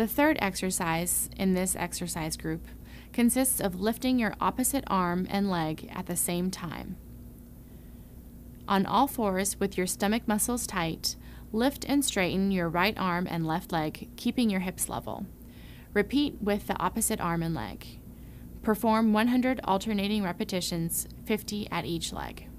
The third exercise in this exercise group consists of lifting your opposite arm and leg at the same time. On all fours, with your stomach muscles tight, lift and straighten your right arm and left leg, keeping your hips level. Repeat with the opposite arm and leg. Perform 100 alternating repetitions, 50 at each leg.